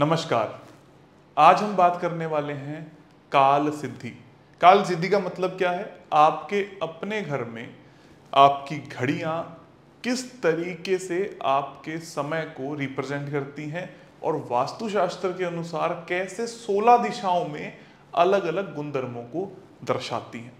नमस्कार। आज हम बात करने वाले हैं काल सिद्धि। काल सिद्धि का मतलब क्या है? आपके अपने घर में आपकी घड़ियाँ किस तरीके से आपके समय को रिप्रेजेंट करती हैं और वास्तुशास्त्र के अनुसार कैसे 16 दिशाओं में अलग अलग गुणधर्मों को दर्शाती हैं।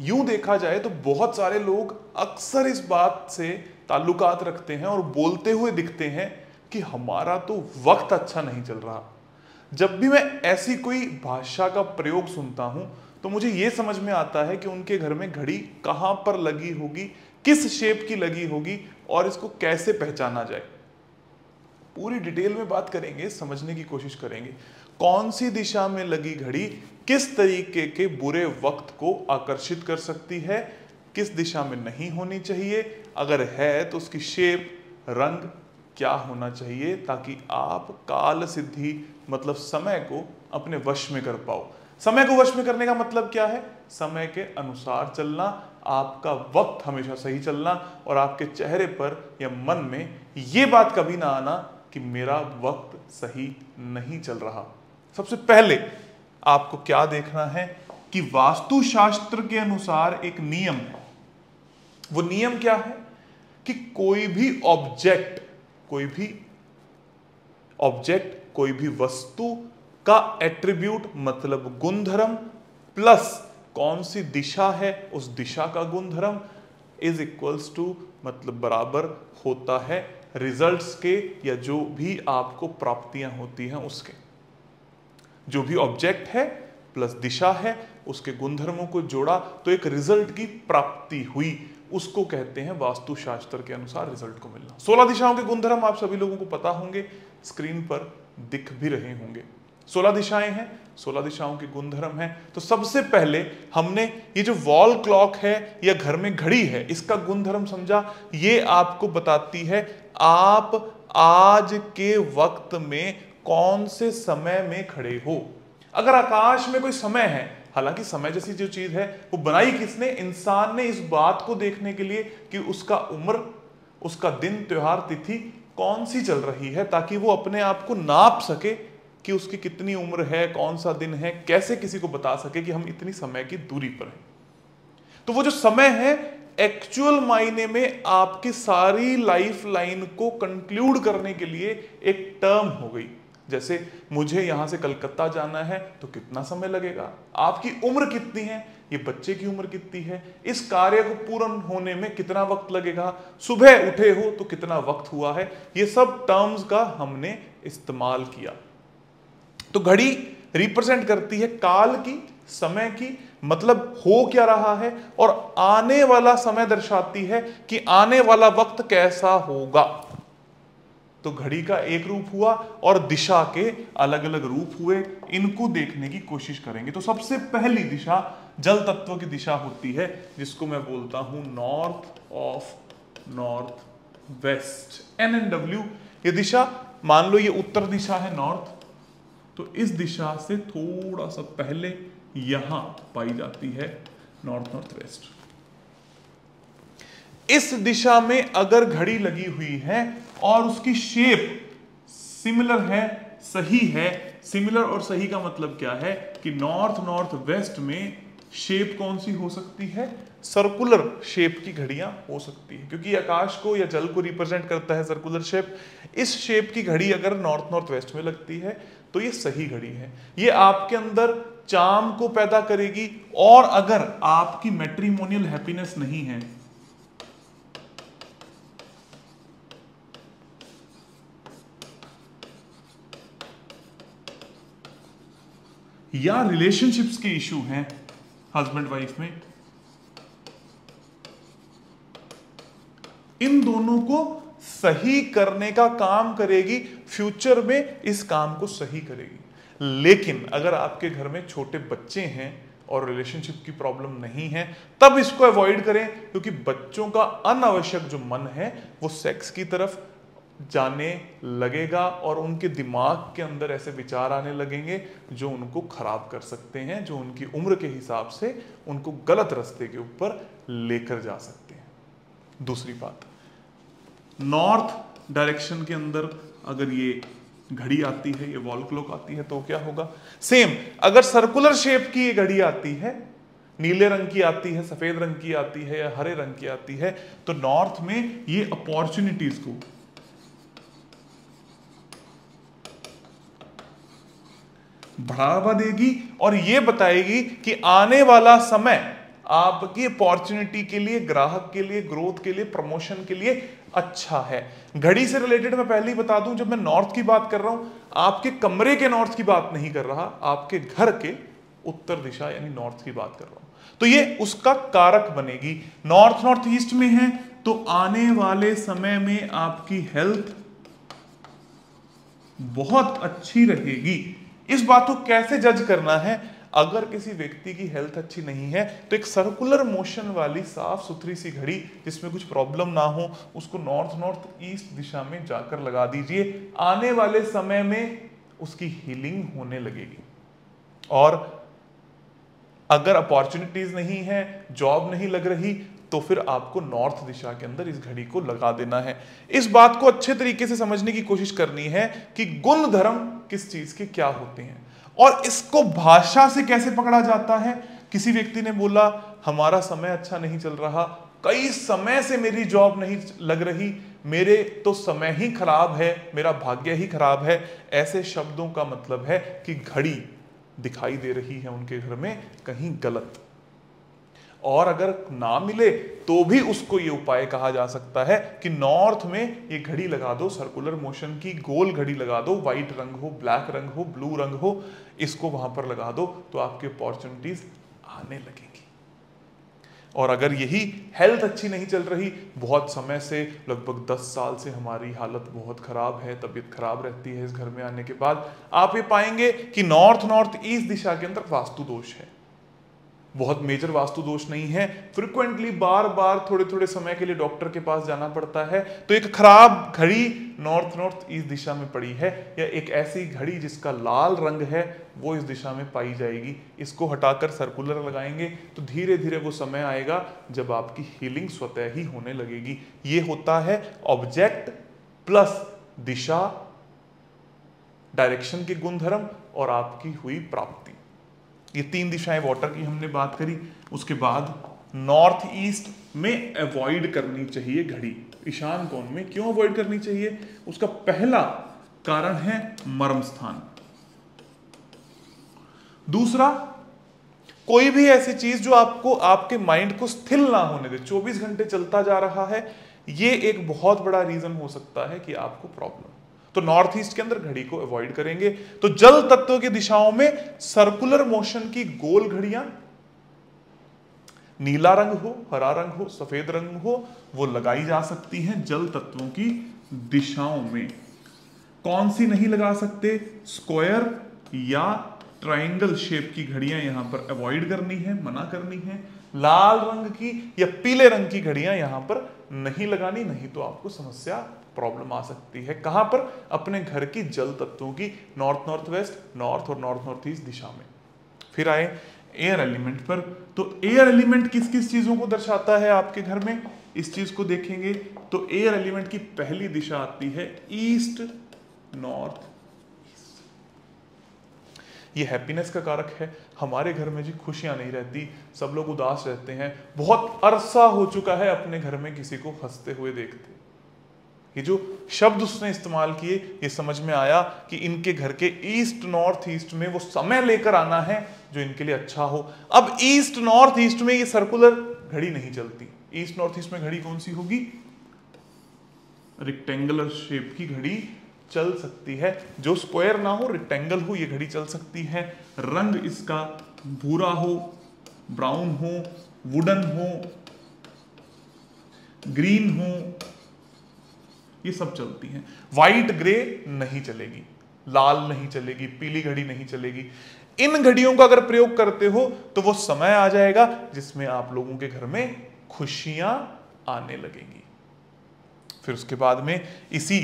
यूँ देखा जाए तो बहुत सारे लोग अक्सर इस बात से ताल्लुकात रखते हैं और बोलते हुए दिखते हैं कि हमारा तो वक्त अच्छा नहीं चल रहा। जब भी मैं ऐसी कोई भाषा का प्रयोग सुनता हूँ तो मुझे यह समझ में आता है कि उनके घर में घड़ी कहाँ पर लगी होगी, किस शेप की लगी होगी और इसको कैसे पहचाना जाए। पूरी डिटेल में बात करेंगे, समझने की कोशिश करेंगे। कौन सी दिशा में लगी घड़ी किस तरीके के बुरे वक्त को आकर्षित कर सकती है, किस दिशा में नहीं होनी चाहिए। अगर है तो उसकी शेप रंग क्या होना चाहिए ताकि आप काल सिद्धि मतलब समय को अपने वश में कर पाओ। समय को वश में करने का मतलब क्या है? समय के अनुसार चलना, आपका वक्त हमेशा सही चलना और आपके चेहरे पर या मन में ये बात कभी ना आना कि मेरा वक्त सही नहीं चल रहा। सबसे पहले आपको क्या देखना है कि वास्तुशास्त्र के अनुसार एक नियम है वो नियम क्या है कि कोई भी ऑब्जेक्ट कोई भी ऑब्जेक्ट कोई भी वस्तु का एट्रीब्यूट मतलब गुणधर्म प्लस कौन सी दिशा है, उस दिशा का गुणधर्म इज़ इक्वल्स टू मतलब बराबर होता है रिजल्ट्स के या जो भी आपको प्राप्तियाँ होती हैं उसके। जो भी ऑब्जेक्ट है प्लस दिशा है, उसके गुणधर्मों को जोड़ा तो एक रिज़ल्ट की प्राप्ति हुई। उसको कहते हैं वास्तुशास्त्र के अनुसार रिज़ल्ट को मिलना। सोलह दिशाओं के गुणधर्म आप सभी लोगों को पता होंगे स्क्रीन पर दिख भी रहे होंगे। सोलह दिशाएँ हैं, सोलह दिशाओं के गुणधर्म है। तो सबसे पहले हमने ये जो वॉल क्लॉक है, या घर में घड़ी है, इसका गुणधर्म समझा। ये आपको बताती है, आप आज के वक्त में कौन से समय में खड़े हो? अगर आकाश में कोई समय है हालाँकि समय जैसी जो चीज़ है, वो बनाई किसने? इंसान ने इस बात को देखने के लिए कि उसका उम्र, उसका दिन, त्योहार, तिथि कौन सी चल रही है, ताकि वो अपने आप को नाप सके कि उसकी कितनी उम्र है, कौन सा दिन है, कैसे किसी को बता सके कि हम इतनी समय की दूरी पर हैं। तो वो जो समय है एक्चुअल मायने में आपकी सारी लाइफ लाइन को कंक्लूड करने के लिए एक टर्म हो गई। जैसे मुझे यहाँ से कलकत्ता जाना है तो कितना समय लगेगा? आपकी उम्र कितनी है? ये बच्चे की उम्र कितनी है? इस कार्य को पूर्ण होने में कितना वक्त लगेगा? सुबह उठे हो तो कितना वक्त हुआ है? ये सब टर्म्स का हमने इस्तेमाल किया। तो घड़ी रिप्रेजेंट करती है काल की, समय की मतलब हो क्या रहा है? और आने वाला समय दर्शाती है कि आने वाला वक्त कैसा होगा। तो घड़ी का एक रूप हुआ और दिशा के अलग अलग रूप हुए। इनको देखने की कोशिश करेंगे। तो सबसे पहली दिशा जल तत्व की दिशा होती है, जिसको मैं बोलता हूँ north of north west. N N W ये दिशा, मान लो ये उत्तर दिशा है नॉर्थ तो इस दिशा से थोड़ा सा पहले यहाँ पाई जाती है नॉर्थ नॉर्थ वेस्ट। इस दिशा में अगर घड़ी लगी हुई है और उसकी शेप सिमिलर है, सही है सिमिलर और सही का मतलब क्या है कि नॉर्थ नॉर्थ वेस्ट में शेप कौन सी हो सकती है? सर्कुलर शेप की घड़ियाँ हो सकती है। क्योंकि आकाश को या जल को रिप्रेजेंट करता है सर्कुलर शेप इस शेप की घड़ी अगर नॉर्थ नॉर्थ वेस्ट में लगती है तो ये सही घड़ी है। ये आपके अंदर चाम को पैदा करेगी और अगर आपकी मेट्रीमोनियल हैप्पीनेस नहीं है या रिलेशनशिप्स के इशू हैं हस्बैंड वाइफ में, इन दोनों को सही करने का काम करेगी फ्यूचर में इस काम को सही करेगी। लेकिन अगर आपके घर में छोटे बच्चे हैं और रिलेशनशिप की प्रॉब्लम नहीं है, तब इसको अवॉइड करें, क्योंकि बच्चों का अनावश्यक जो मन है, वो सेक्स की तरफ़ जाने लगेगा और उनके दिमाग के अंदर ऐसे विचार आने लगेंगे जो उनको खराब कर सकते हैं, जो उनकी उम्र के हिसाब से उनको गलत रास्ते के ऊपर लेकर जा सकते हैं। दूसरी बात, नॉर्थ डायरेक्शन के अंदर अगर ये घड़ी आती है, ये वॉल क्लॉक आती है तो क्या होगा? सेम, अगर सर्कुलर शेप की ये घड़ी आती है, नीले रंग की आती है, सफ़ेद रंग की आती है या हरे रंग की आती है तो नॉर्थ में ये अपॉर्चुनिटीज़ को बढ़ावा देगी और ये बताएगी कि आने वाला समय आपकी अपॉर्चुनिटी के लिए, ग्राहक के लिए, ग्रोथ के लिए, प्रमोशन के लिए अच्छा है। घड़ी से रिलेटेड मैं पहले ही बता दूँ, जब मैं नॉर्थ की बात कर रहा हूँ, आपके कमरे के नॉर्थ की बात नहीं कर रहा, आपके घर के उत्तर दिशा यानी नॉर्थ की बात कर रहा हूँ। तो ये उसका कारक बनेगी। नॉर्थ नॉर्थ ईस्ट में है तो आने वाले समय में आपकी हेल्थ बहुत अच्छी रहेगी। इस बात को कैसे जज करना है? अगर किसी व्यक्ति की हेल्थ अच्छी नहीं है तो एक सर्कुलर मोशन वाली साफ़ सुथरी सी घड़ी जिसमें कुछ प्रॉब्लम ना हो, उसको नॉर्थ नॉर्थ ईस्ट दिशा में जाकर लगा दीजिए। आने वाले समय में उसकी हीलिंग होने लगेगी। और अगर अपॉर्चुनिटीज़ नहीं है जॉब नहीं लग रही तो फिर आपको नॉर्थ दिशा के अंदर इस घड़ी को लगा देना है। इस बात को अच्छे तरीके से समझने की कोशिश करनी है कि गुण धर्म किस चीज़ के क्या होते हैं और इसको भाषा से कैसे पकड़ा जाता है? किसी व्यक्ति ने बोला, हमारा समय अच्छा नहीं चल रहा, कई समय से मेरी जॉब नहीं लग रही, मेरे तो समय ही खराब है, मेरा भाग्य ही खराब है। ऐसे शब्दों का मतलब है कि घड़ी दिखाई दे रही है उनके घर में, कहीं गलत। और अगर ना मिले तो भी उसको ये उपाय कहा जा सकता है कि नॉर्थ में ये घड़ी लगा दो, सर्कुलर मोशन की, गोल घड़ी लगा दो व्हाइट रंग हो, ब्लैक रंग हो, ब्लू रंग हो, इसको वहाँ पर लगा दो तो आपकी अपॉर्चुनिटीज़ आने लगेंगी। और अगर यही हेल्थ अच्छी नहीं चल रही, बहुत समय से, लगभग 10 साल से हमारी हालत बहुत खराब है, तबीयत खराब रहती है इस घर में आने के बाद, आप ये पाएँगे कि नॉर्थ नॉर्थ ईस्ट दिशा के अंदर वास्तु दोष है। बहुत मेजर वास्तु दोष नहीं है। फ्रिक्वेंटली बार बार थोड़े थोड़े समय के लिए डॉक्टर के पास जाना पड़ता है। तो एक खराब घड़ी नॉर्थ नॉर्थ इस दिशा में पड़ी है या एक ऐसी घड़ी जिसका लाल रंग है, वो इस दिशा में पाई जाएगी। इसको हटाकर सर्कुलर लगाएँगे तो धीरे धीरे वो समय आएगा जब आपकी हीलिंग स्वतः ही होने लगेगी। ये होता है ऑब्जेक्ट प्लस दिशा डायरेक्शन के गुणधर्म और आपकी हुई प्राप्ति। ये तीन दिशाएँ वाटर की हमने बात करी, उसके बाद नॉर्थ ईस्ट में अवॉइड करनी चाहिए घड़ी। ईशान कोण में क्यों अवॉइड करनी चाहिए? उसका पहला कारण है मर्म स्थान। दूसरा, कोई भी ऐसी चीज़ जो आपको, आपके माइंड को स्थिर ना होने दे 24 घंटे चलता जा रहा है, ये एक बहुत बड़ा रीजन हो सकता है कि आपको प्रॉब्लम तो नॉर्थ ईस्ट के अंदर घड़ी को अवॉइड करेंगे। तो जल तत्व की दिशाओं में सर्कुलर मोशन की गोल घड़ियाँ, नीला रंग हो, हरा रंग हो, सफ़ेद रंग हो, वो लगाई जा सकती हैं जल तत्वों की दिशाओं में। कौन सी नहीं लगा सकते? स्क्वायर या ट्राइंगल शेप की घड़ियाँ यहाँ पर अवॉइड करनी है, मना करनी है। लाल रंग की या पीले रंग की घड़ियाँ यहाँ पर नहीं लगानी, नहीं तो आपको समस्या प्रॉब्लम आ सकती है। कहाँ पर? अपने घर की जल तत्वों की नॉर्थ नॉर्थ वेस्ट, नॉर्थ और नॉर्थ नॉर्थ ईस्ट दिशा में। फिर आए एयर एलिमेंट पर। तो एयर एलिमेंट किस किस चीज़ों को दर्शाता है आपके घर में? इस चीज़ को देखेंगे। तो एयर एलिमेंट की पहली दिशा आती है ईस्ट, नॉर्थ ये हैप्पीनेस का कारक है। हमारे घर में जी खुशियाँ नहीं रहती। सब लोग उदास रहते हैं। बहुत अरसा हो चुका है अपने घर में किसी को हँसते हुए देखते। ये जो शब्द उसने इस्तेमाल किए, ये समझ में आया कि इनके घर के ईस्ट, नॉर्थ ईस्ट में वो समय लेकर आना है जो इनके लिए अच्छा हो। अब ईस्ट, नॉर्थ ईस्ट में ये सर्कुलर घड़ी नहीं चलती। ईस्ट, नॉर्थ ईस्ट में घड़ी कौन सी होगी? रिक्टेंगुलर शेप की घड़ी चल सकती है। जो स्क्वायर ना हो रिक्टेंगल हो, ये घड़ी चल सकती है। रंग इसका भूरा हो ब्राउन हो वुडन हो ग्रीन हो ये सब चलती हैं। वाइट ग्रे नहीं चलेगी, लाल नहीं चलेगी, पीली घड़ी नहीं चलेगी। इन घड़ियों का अगर प्रयोग करते हो तो वो समय आ जाएगा जिसमें आप लोगों के घर में खुशियाँ आने लगेंगी। फिर उसके बाद में इसी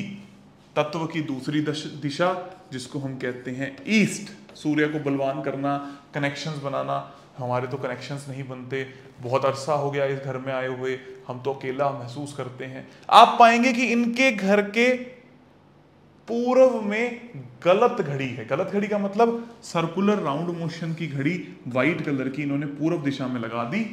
तत्व की दूसरी दिशा जिसको हम कहते हैं ईस्ट, सूर्य को बलवान करना कनेक्शंस बनाना हमारे तो कनेक्शंस नहीं बनते। बहुत अरसा हो गया इस घर में आए हुए। हम तो अकेला महसूस करते हैं। आप पाएँगे कि इनके घर के पूर्व में गलत घड़ी है। गलत घड़ी का मतलब सर्कुलर राउंड मोशन की घड़ी व्हाइट कलर की इन्होंने पूर्व दिशा में लगा दी।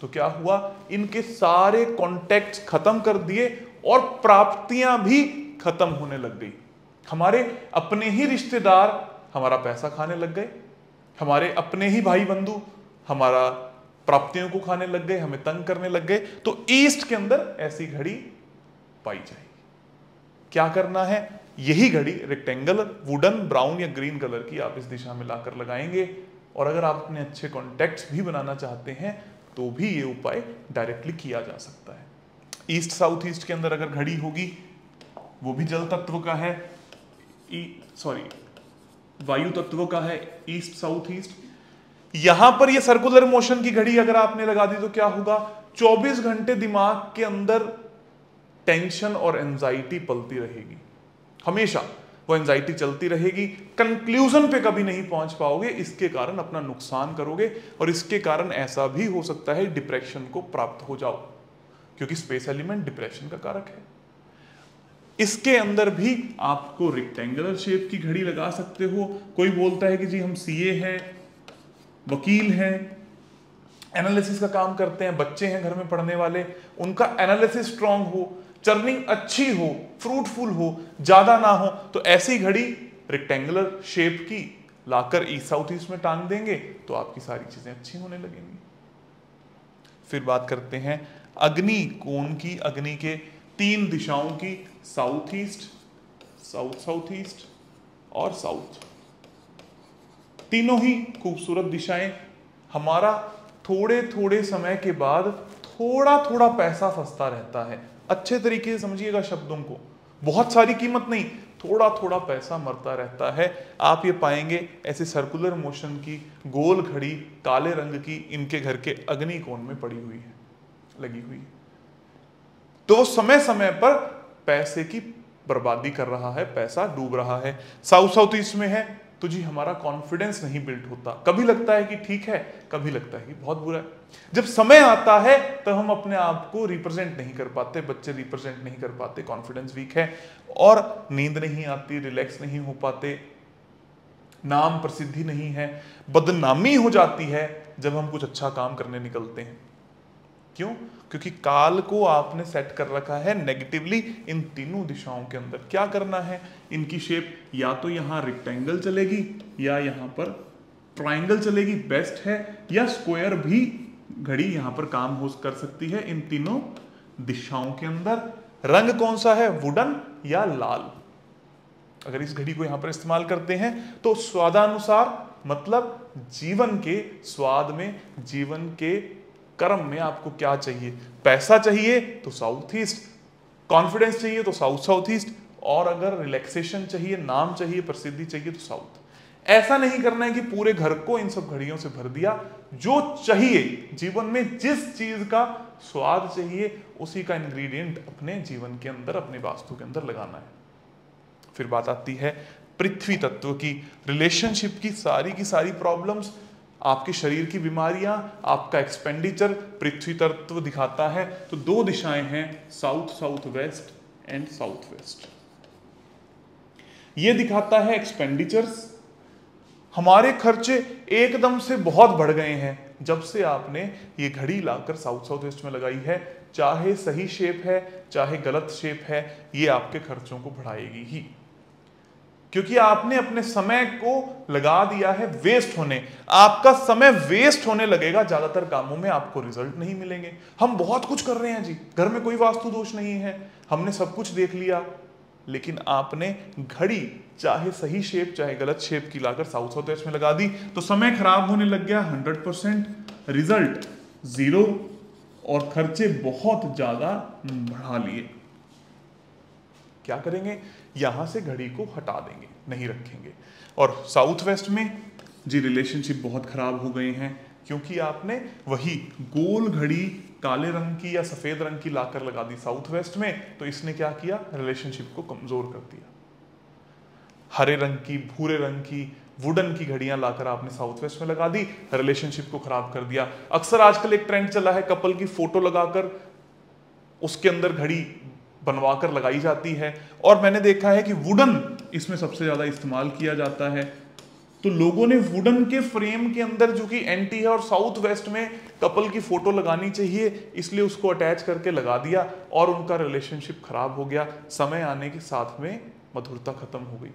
तो क्या हुआ? इनके सारे कॉन्टेक्ट खत्म कर दिए और प्राप्तियाँ भी खत्म होने लग गई। हमारे अपने ही रिश्तेदार हमारा पैसा खाने लग गए। हमारे अपने ही भाई बंधु हमारा प्राप्तियों को खाने लग गए, हमें तंग करने लग गए तो ईस्ट के अंदर ऐसी घड़ी पाई जाएगी। क्या करना है? यही घड़ी रेक्टेंगल वुडन ब्राउन या ग्रीन कलर की आप इस दिशा में लाकर लगाएँगे। और अगर आप अपने अच्छे कॉन्टेक्ट भी बनाना चाहते हैं तो भी ये उपाय डायरेक्टली किया जा सकता है। ईस्ट साउथ ईस्ट के अंदर अगर घड़ी होगी, वो भी जल तत्व का है। सॉरी वायु तत्व का है, ईस्ट, साउथ, ईस्ट। यहाँ पर ये सर्कुलर मोशन की घड़ी अगर आपने लगा दी तो क्या होगा? 24 घंटे दिमाग के अंदर टेंशन और एंजाइटी पलती रहेगी। हमेशा वो एंजाइटी चलती रहेगी। कंक्लूजन पे कभी नहीं पहुँच पाओगे। इसके कारण अपना नुकसान करोगे और इसके कारण ऐसा भी हो सकता है डिप्रेशन को प्राप्त हो जाओ। क्योंकि स्पेस एलिमेंट डिप्रेशन का कारक है। इसके अंदर भी आपको रेक्टेंगुलर शेप की घड़ी लगा सकते हो। कोई बोलता है कि जी हम सीए हैं, वकील हैं एनालिसिस का काम करते हैं, बच्चे हैं घर में पढ़ने वाले, उनका एनालिसिस स्ट्रांग हो चर्निंग अच्छी हो फ्रूटफुल हो, ज़्यादा ना हो तो ऐसी घड़ी रेक्टेंगुलर शेप की लाकर ईस्ट साउथ ईस्ट में टांग देंगे तो आपकी सारी चीज़ें अच्छी होने लगेंगी। फिर बात करते हैं, अग्नि, कोण की, अग्नि के तीन दिशाओं की south east south south east और साउथ तीनों ही खूबसूरत दिशाएँ। हमारा थोड़े थोड़े समय के बाद थोड़ा थोड़ा पैसा फंसता रहता है। अच्छे तरीके से समझिएगा शब्दों को। बहुत सारी कीमत नहीं, थोड़ा थोड़ा पैसा मरता रहता है। आप ये पाएँगे ऐसे सर्कुलर मोशन की गोल घड़ी काले रंग की इनके घर के अग्नि कोण में पड़ी हुई है, लगी हुई है। तो वो समय समय पर पैसे की बर्बादी कर रहा है, पैसा डूब रहा है। साउथ साउथ ईस्ट में है तो जी हमारा कॉन्फिडेंस नहीं बिल्ड होता। कभी लगता है कि ठीक है, कभी लगता है कि बहुत बुरा है। जब समय आता है तो हम अपने आप को रिप्रेजेंट नहीं कर पाते, बच्चे रिप्रेजेंट नहीं कर पाते कॉन्फिडेंस वीक है। और नींद नहीं आती रिलैक्स नहीं हो पाते, नाम प्रसिद्धि नहीं है, बदनामी हो जाती है जब हम कुछ अच्छा काम करने निकलते हैं। क्यों? क्योंकि काल को आपने सेट कर रखा है नेगेटिवली इन तीनों दिशाओं के अंदर। क्या करना है? इनकी शेप या तो यहाँ रेक्टेंगल चलेगी, या यहाँ पर ट्राइंगल चलेगी बेस्ट है, या स्क्वायर भी घड़ी यहाँ पर काम हो कर सकती है इन तीनों दिशाओं के अंदर। रंग कौन सा है? वुडन या लाल? अगर इस घड़ी को यहाँ पर इस्तेमाल करते हैं तो स्वादानुसार मतलब जीवन के, स्वाद में जीवन के कर्म में आपको क्या चाहिए? पैसा चाहिए तो साउथ ईस्ट कॉन्फिडेंस चाहिए तो साउथ साउथ ईस्ट और अगर रिलैक्सेशन चाहिए, नाम चाहिए, प्रसिद्धि चाहिए तो साउथ ऐसा नहीं करना है कि पूरे घर को इन सब घड़ियों से भर दिया। जो चाहिए जीवन में, जिस चीज़ का स्वाद चाहिए, उसी का इंग्रेडिएंट अपने जीवन के अंदर, अपने वास्तु के अंदर लगाना है। फिर बात आती है पृथ्वी तत्व की। रिलेशनशिप की सारी की सारी प्रॉब्लम्स आपके शरीर की बीमारियाँ, आपका एक्सपेंडिचर पृथ्वी तत्व दिखाता है। तो दो दिशाएँ हैं south south west and south west ये दिखाता है एक्सपेंडिचर्स हमारे खर्चे एकदम से बहुत बढ़ गए हैं, जब से आपने ये घड़ी लाकर साउथ साउथ वेस्ट में लगाई है। चाहे सही शेप है, चाहे गलत शेप है, ये आपके खर्चों को बढ़ाएगी ही। क्योंकि आपने अपने समय को लगा दिया है वेस्ट होने। आपका समय वेस्ट होने लगेगा, ज़्यादातर कामों में आपको रिज़ल्ट नहीं मिलेंगे। हम बहुत कुछ कर रहे हैं जी। घर में कोई वास्तु दोष नहीं है। हमने सब कुछ देख लिया। लेकिन आपने घड़ी, चाहे सही शेप चाहे गलत शेप की लाकर साउथ साउथ वेस्ट में लगा दी तो समय खराब होने लग गया हंड्रेड परसेंट रिज़ल्ट ज़ीरो और खर्चे बहुत ज़्यादा बढ़ा लिए। क्या करेंगे? यहाँ से घड़ी को हटा देंगे, नहीं रखेंगे। और साउथ वेस्ट में जी रिलेशनशिप बहुत खराब हो गए हैं, क्योंकि आपने वही गोल घड़ी काले रंग की या सफ़ेद रंग की लाकर लगा दी साउथ वेस्ट में तो इसने क्या किया? रिलेशनशिप को कमज़ोर कर दिया। हरे रंग की, भूरे रंग की वुडन की घड़ियाँ लाकर आपने साउथ वेस्ट में लगा दी रिलेशनशिप को खराब कर दिया। अक्सर आजकल एक ट्रेंड चला है कपल की फ़ोटो लगाकर उसके अंदर घड़ी बनवा कर लगाई जाती है। और मैंने देखा है कि वुडन इसमें सबसे ज़्यादा इस्तेमाल किया जाता है। तो लोगों ने वुडन के फ्रेम के अंदर, जो कि एंटी है और साउथ वेस्ट में कपल की फ़ोटो लगानी चाहिए, इसलिए उसको अटैच करके लगा दिया और उनका रिलेशनशिप खराब हो गया। समय आने के साथ में मधुरता खत्म हो गई।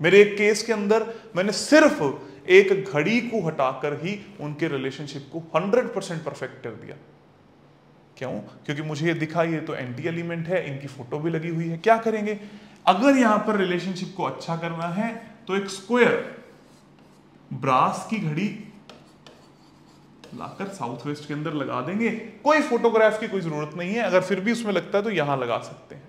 मेरे एक केस के अंदर मैंने सिर्फ़ एक घड़ी को हटाकर ही उनके रिलेशनशिप को 100 परसेंट परफेक्ट कर दिया। क्यों? क्योंकि मुझे ये दिखा, ये तो एंटी एलिमेंट है, इनकी फ़ोटो भी लगी हुई है। क्या करेंगे? अगर यहाँ पर रिलेशनशिप को अच्छा करना है तो एक स्क्वायर ब्रास की घड़ी लाकर साउथ वेस्ट के अंदर लगा देंगे। कोई फोटोग्राफ की कोई ज़रूरत नहीं है, अगर फिर भी उसमें लगता है तो यहाँ लगा सकते हैं।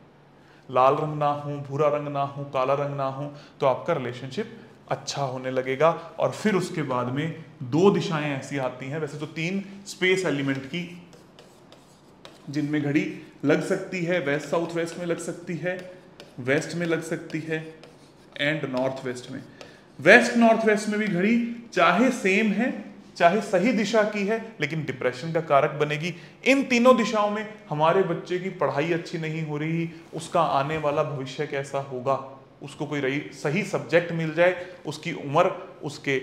लाल रंग ना हो, भूरा रंग ना हो, काला रंग ना हो तो आपका रिलेशनशिप अच्छा होने लगेगा। और फिर उसके बाद में दो दिशाएँ ऐसी आती हैं। वैसे तो तीन स्पेस एलिमेंट की जिनमें घड़ी लग सकती है वेस्ट साउथ वेस्ट में लग सकती है वेस्ट में लग सकती है एंड नॉर्थ वेस्ट में। वेस्ट नॉर्थ वेस्ट में भी घड़ी चाहे सेम है, चाहे सही दिशा की है, लेकिन डिप्रेशन का कारक बनेगी। इन तीनों दिशाओं में हमारे बच्चे की पढ़ाई अच्छी नहीं हो रही, उसका आने वाला भविष्य कैसा होगा, उसको कोई रही सही सब्जेक्ट मिल जाए, उसकी उम्र, उसके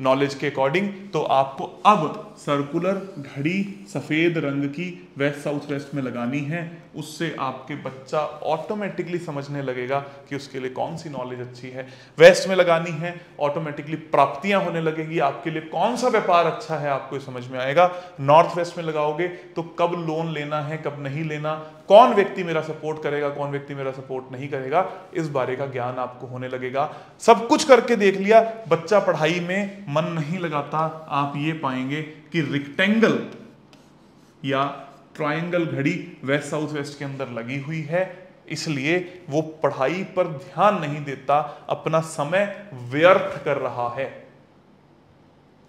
नॉलेज के अकॉर्डिंग तो आपको अब सर्कुलर घड़ी सफ़ेद रंग की वेस्ट साउथ वेस्ट में लगानी है। उससे आपके बच्चा ऑटोमेटिकली समझने लगेगा कि उसके लिए कौन सी नॉलेज अच्छी है। वेस्ट में लगानी है ऑटोमेटिकली प्राप्तियाँ होने लगेगी। आपके लिए कौन सा व्यापार अच्छा है, आपको समझ में आएगा। नॉर्थ वेस्ट में लगाओगे तो कब लोन लेना है, कब नहीं लेना कौन व्यक्ति मेरा सपोर्ट करेगा, कौन व्यक्ति मेरा सपोर्ट नहीं करेगा, इस बारे का ज्ञान आपको होने लगेगा। सब कुछ करके देख लिया, बच्चा पढ़ाई में मन नहीं लगाता, आप ये पाएँगे कि रिक्टेंगल या ट्रायंगल घड़ी वेस्ट साउथ वेस्ट के अंदर लगी हुई है, इसलिए वो पढ़ाई पर ध्यान नहीं देता, अपना समय व्यर्थ कर रहा है।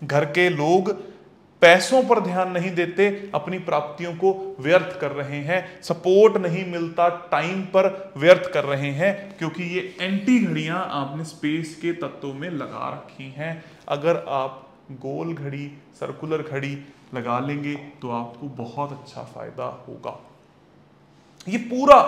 घर के लोग पैसों पर ध्यान नहीं देते, अपनी प्राप्तियों को व्यर्थ कर रहे हैं। सपोर्ट नहीं मिलता, टाइम पर व्यर्थ कर रहे हैं, क्योंकि ये एंटी घड़ियाँ आपने स्पेस के तत्वों में लगा रखी हैं। अगर आप गोल घड़ी, सर्कुलर घड़ी लगा लेंगे तो आपको बहुत अच्छा फ़ायदा होगा। ये पूरा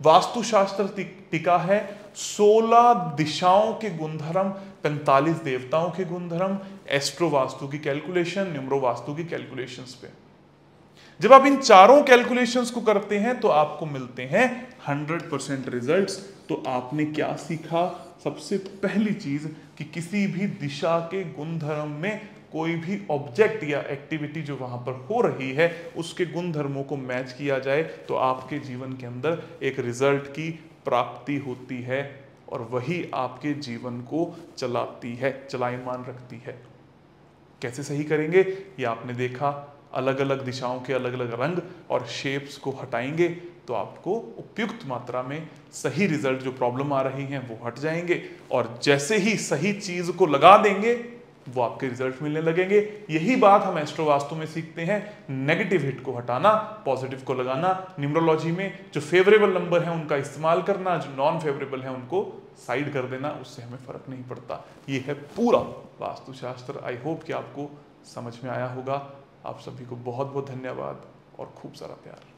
वास्तुशास्त्र टिका है। 16 दिशाओं के गुणधर्म 45 देवताओं के गुणधर्म एस्ट्रो वास्तु की कैलकुलेशन न्यूमरो वास्तु की कैलकुलेशंस पे। जब आप इन चारों कैलकुलेशंस को करते हैं तो आपको मिलते हैं 100 परसेंट रिज़ल्ट तो आपने क्या सीखा? सबसे पहली चीज़ कि किसी भी दिशा के गुणधर्म में कोई भी ऑब्जेक्ट या एक्टिविटी जो वहाँ पर हो रही है, उसके गुण धर्मों को मैच किया जाए तो आपके जीवन के अंदर एक रिज़ल्ट की प्राप्ति होती है और वही आपके जीवन को चलाती है, चलायमान रखती है। कैसे सही करेंगे? ये आपने देखा अलग अलग दिशाओं के अलग अलग रंग और शेप्स को हटाएँगे तो आपको उपयुक्त मात्रा में सही रिज़ल्ट जो प्रॉब्लम आ रही हैं, वो हट जाएँगे और जैसे ही सही चीज़ को लगा देंगे वो आपके रिज़ल्ट मिलने लगेंगे। यही बात हम एस्ट्रो वास्तु में सीखते हैं। नेगेटिव हिट को हटाना पॉजिटिव को लगाना न्यूमरोलॉजी में जो फेवरेबल नंबर है उनका इस्तेमाल करना, जो नॉन फेवरेबल है उनको साइड कर देना, उससे हमें फ़र्क नहीं पड़ता। ये है पूरा वास्तुशास्त्र। आई होप कि आपको समझ में आया होगा। आप सभी को बहुत बहुत धन्यवाद और खूब सारा प्यार।